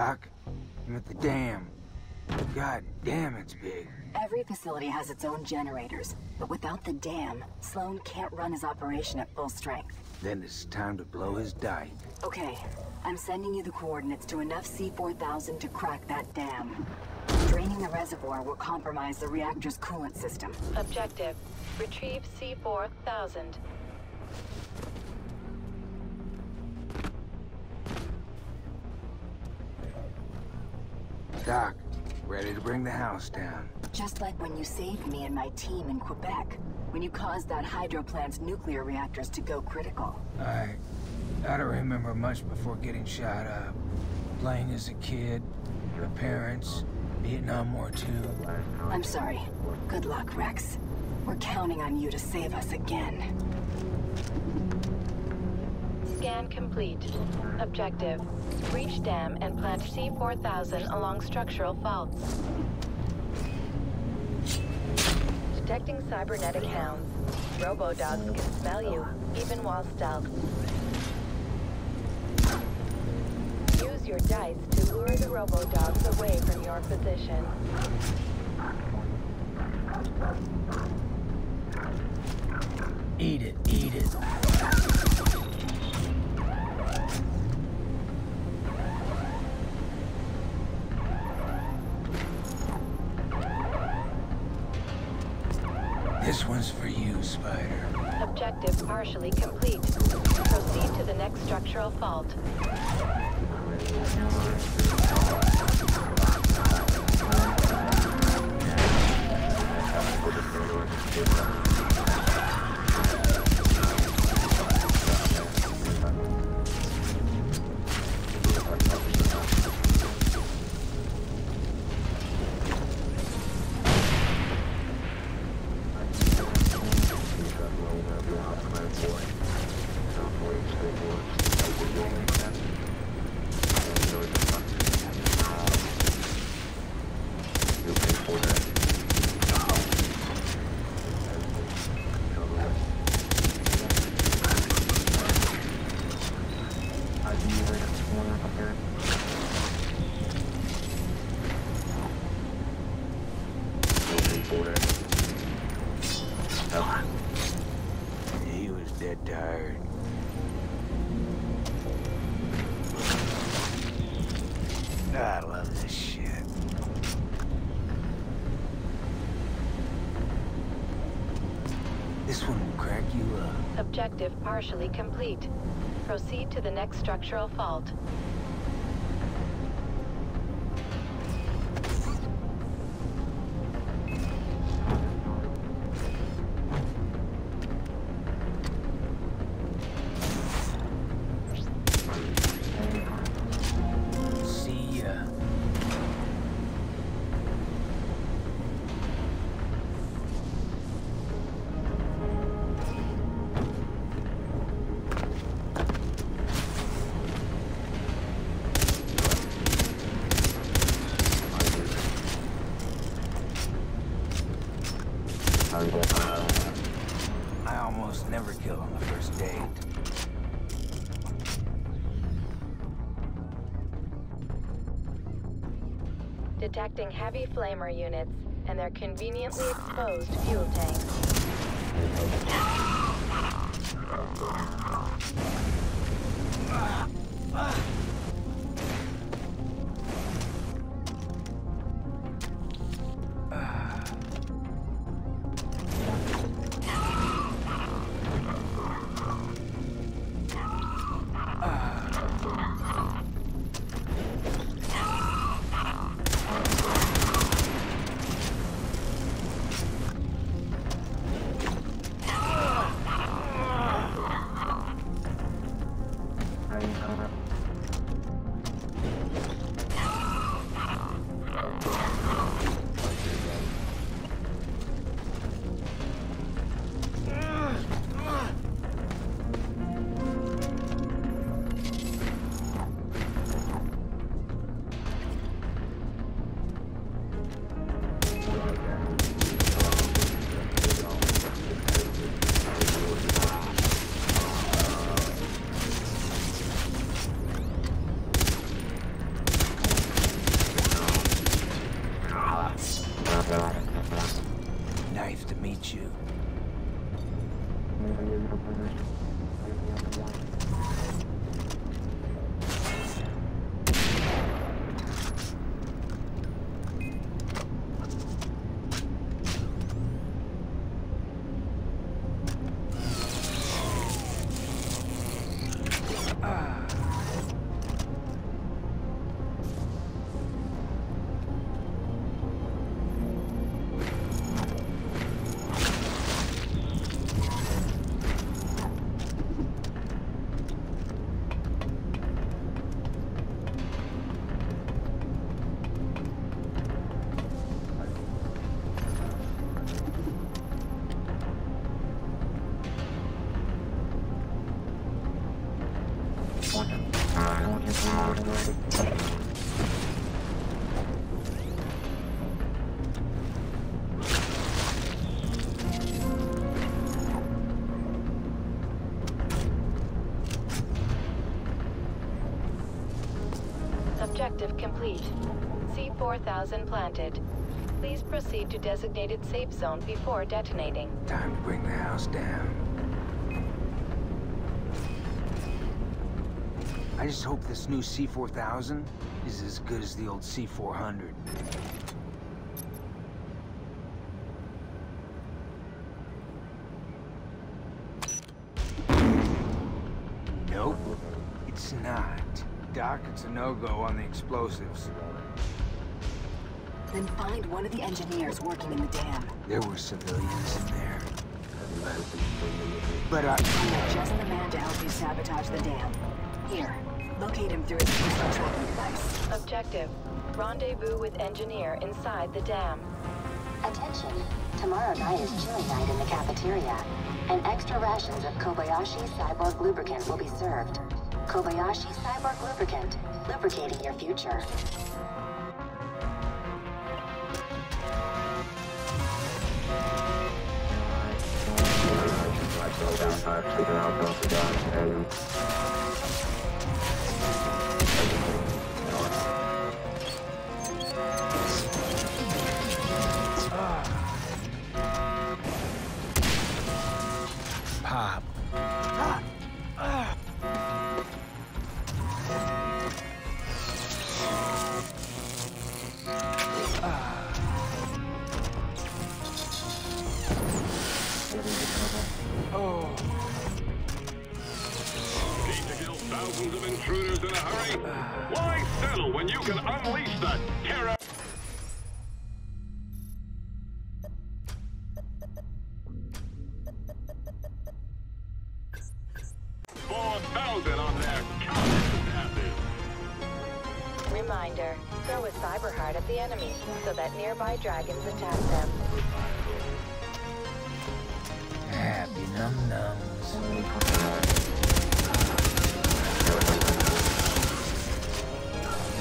Doc, I'm at the dam. God damn, it's big. Every facility has its own generators, but without the dam, Sloan can't run his operation at full strength. Then it's time to blow his dike. Okay, I'm sending you the coordinates to enough C-4000 to crack that dam. Draining the reservoir will compromise the reactor's coolant system. Objective. Retrieve C4000. Doc, ready to bring the house down. Just like when you saved me and my team in Quebec, when you caused that hydro plant's nuclear reactors to go critical. I... I don't remember much before getting shot up. Playing as a kid, your parents, Vietnam War II. I'm sorry. Good luck, Rex. We're counting on you to save us again. Scan complete. Objective. Breach dam and plant C4000 along structural faults. Detecting cybernetic hounds. Robo-dogs can smell you, even while stealth. Use your dice to lure the robo-dogs away from your position. Eat it, eat it. This one's for you, Spider. Objective partially complete. Proceed to the next structural fault. I love this shit. This one will crack you up. Objective partially complete. Proceed to the next structural fault. kill on the first date. Detecting heavy flamer units and their conveniently exposed fuel tanks. Nice to meet you. Objective complete. C-4000 planted. Please proceed to designated safe zone before detonating. Time to bring the house down. I just hope this new C-4000 is as good as the old C-400. Doc, it's a no-go on the explosives. Then find one of the engineers working in the dam. There were civilians in there. But I... You're just the man to help you sabotage the dam. Here, locate him through his personal tracking device. Objective. Rendezvous with engineer inside the dam. Attention! Tomorrow night is chili night in the cafeteria, and extra rations of Kobayashi Cyborg Lubricant will be served. Kobayashi Cyborg Lubricant, lubricating your future. Pop. The enemy so that nearby dragons attack them. happy num-nums.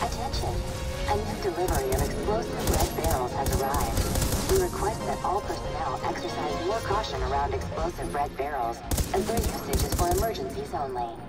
Attention! A new delivery of explosive red barrels has arrived. We request that all personnel exercise more caution around explosive red barrels, as their usage is for emergencies only.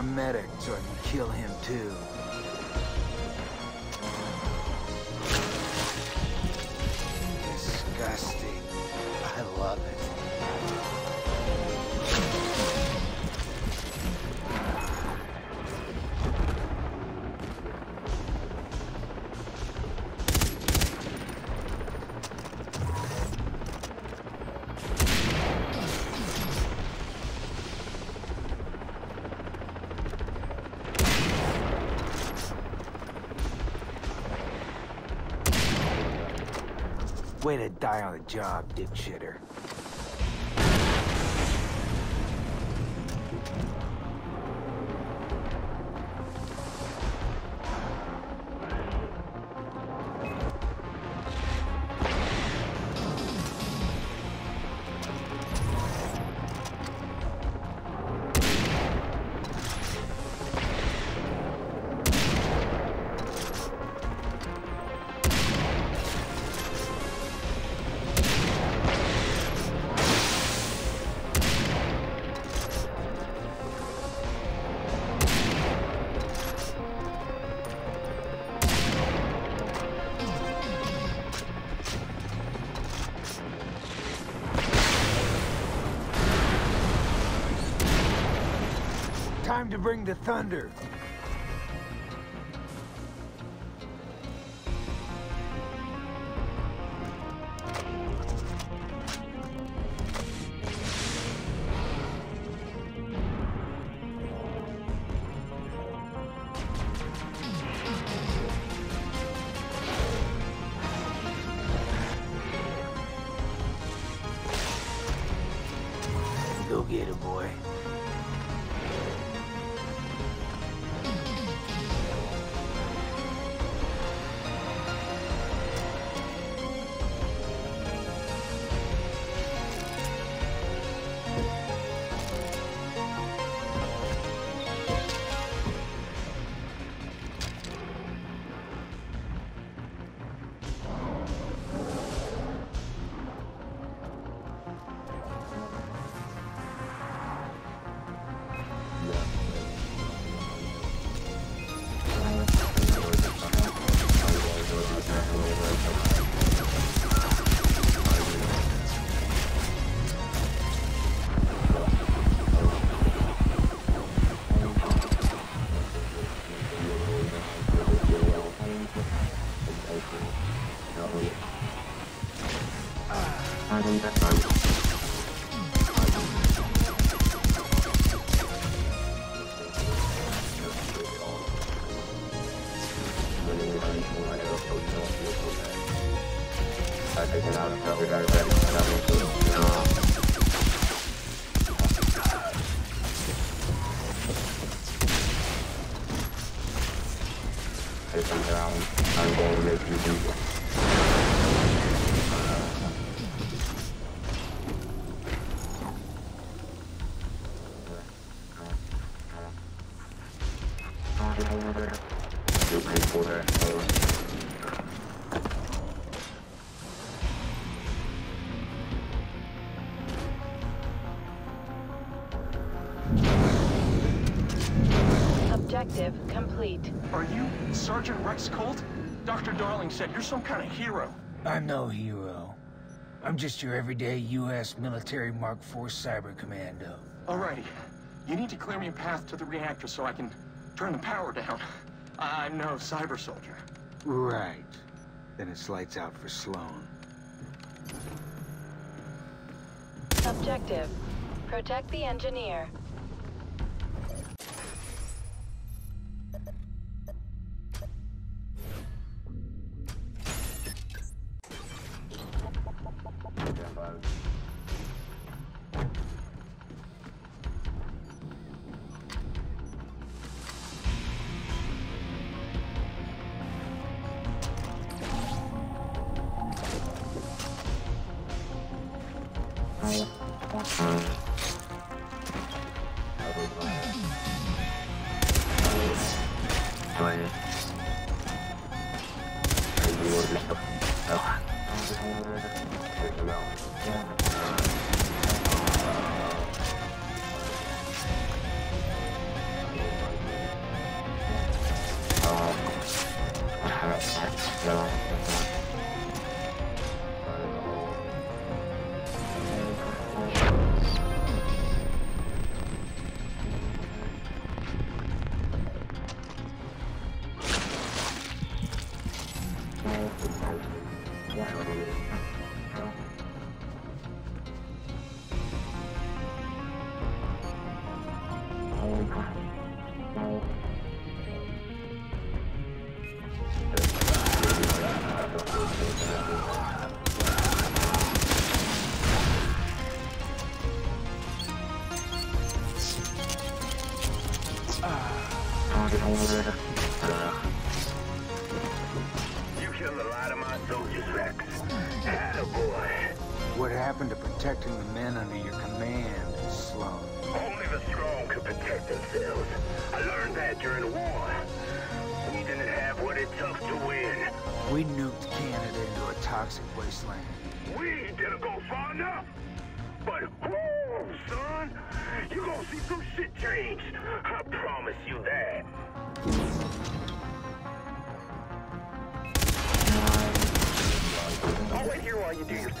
Send a medic so I can kill him too. Die on the job, dick Time to bring the thunder. I'm going to make you do some kind of hero. I'm no hero. I'm just your everyday U.S. military Mark IV cyber commando. Alrighty. You need to clear me a path to the reactor so I can turn the power down. I'm no cyber soldier. Right. Then it's lights out for Sloan. Objective. Protect the engineer. You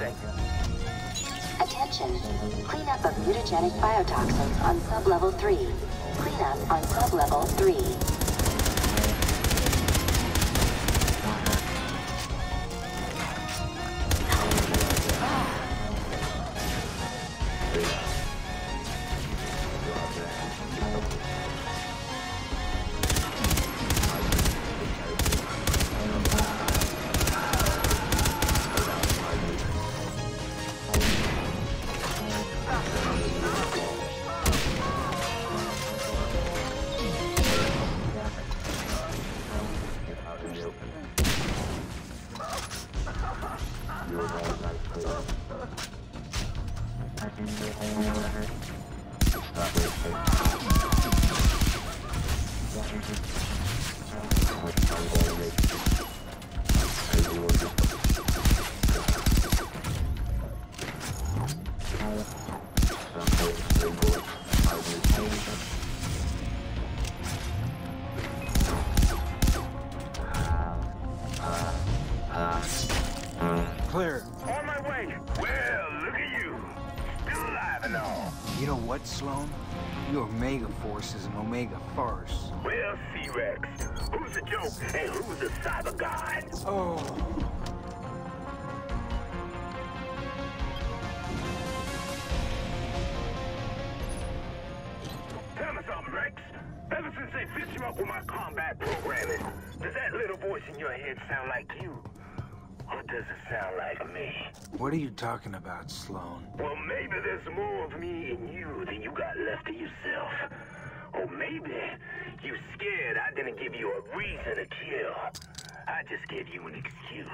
Attention. Cleanup of mutagenic biotoxins on sub-level 3. Cleanup on sub-level 3. Well, C-Rex, who's the joke and who's the cyber god? Oh. Tell me something, Rex. Ever since they fixed you up with my combat programming, does that little voice in your head sound like you? Or does it sound like me? What are you talking about, Sloan? Well, maybe there's more of me in you than you got left of yourself. Or maybe you scared I didn't give you a reason to kill. I just gave you an excuse.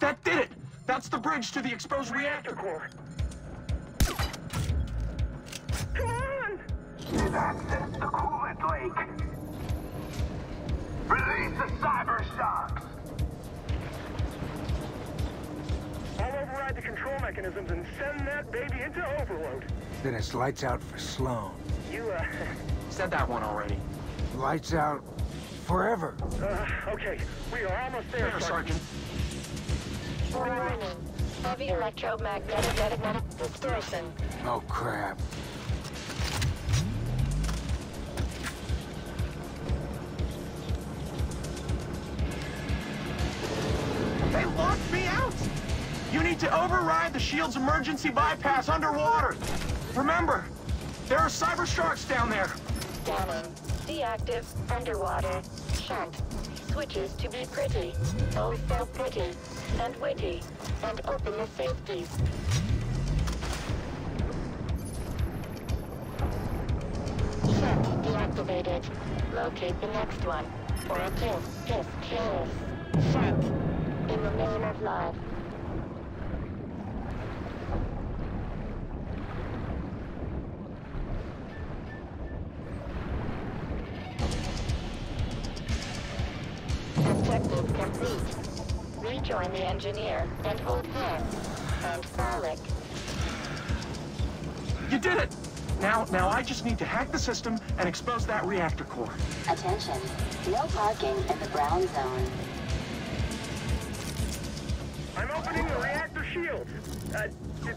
That did it! That's the bridge to the exposed reactor core. Come on! Get access to Coolant Lake. Release the cyber shocks. I'll override the control mechanisms and send that baby into overload. Then it's lights out for Sloan. You, uh, said that one already. Lights out forever. Uh, okay. We are almost there, Sergeant. Warning. Heavy electromagnetic distortion. Oh, crap. They locked me out! You need to override the shield's emergency bypass underwater. Remember, there are cyber sharks down there. Scanning. Deactive. Underwater. Shut. Switches to be pretty. Oh, so pretty. And witty. And open the safeties. Shut. Deactivated. Locate the next one. Or a kiss. Kiss. Kiss. Shut. In the name of love. Engineer and hold hands. And frolic. You did it! Now, now I just need to hack the system and expose that reactor core. Attention. No parking in the brown zone. I'm opening the reactor shield. Uh,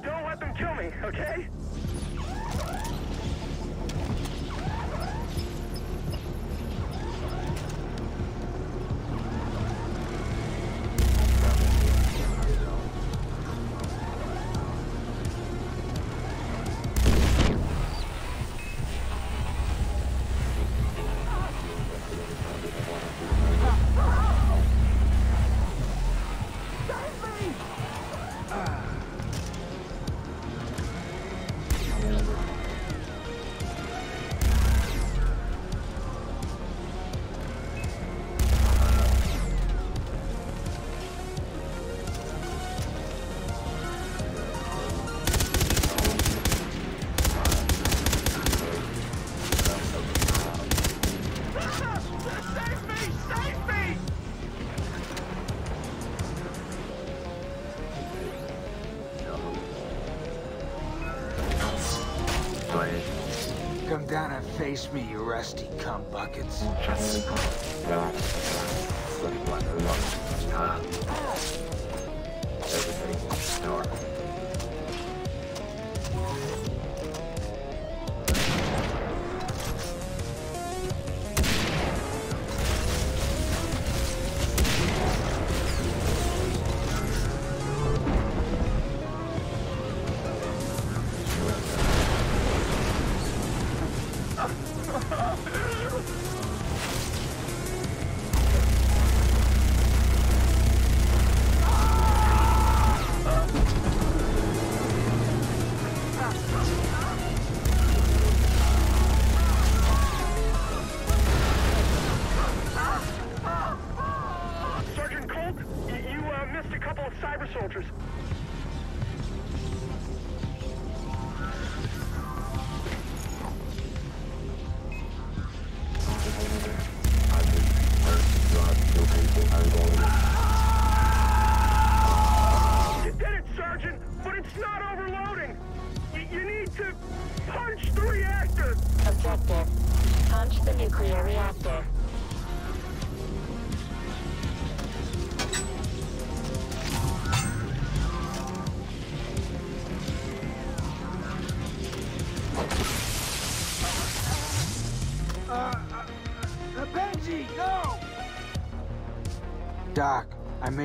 don't let them kill me, okay? Me, you rusty cum buckets.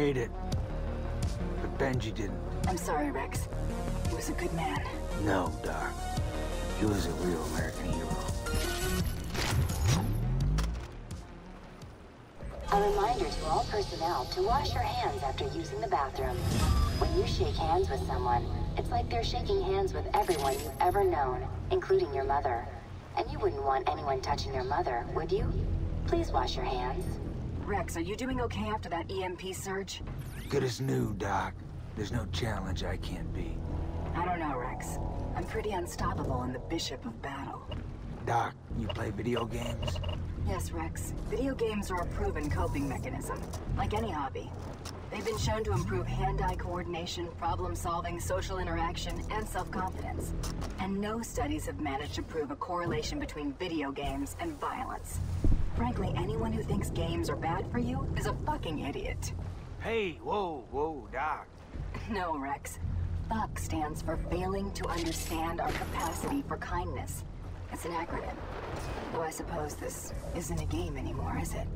Made it. But Benji didn't. I'm sorry, Rex. He was a good man. No, Doc. He was a real American hero. A reminder to all personnel to wash your hands after using the bathroom. When you shake hands with someone, it's like they're shaking hands with everyone you've ever known, including your mother. And you wouldn't want anyone touching your mother, would you? Please wash your hands. Rex, are you doing okay after that EMP surge? Good as new, Doc. There's no challenge I can't beat. I don't know, Rex. I'm pretty unstoppable in the Bishop of Battle. Doc, you play video games? Yes, Rex. Video games are a proven coping mechanism, like any hobby. They've been shown to improve hand-eye coordination, problem-solving, social interaction, and self-confidence. And no studies have managed to prove a correlation between video games and violence. Frankly, anyone who thinks games are bad for you is a fucking idiot. Hey, whoa, whoa, Doc. No, Rex. FUCK stands for failing to understand our capacity for kindness. It's an acronym. Though I suppose this isn't a game anymore, is it?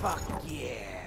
Fuck yeah.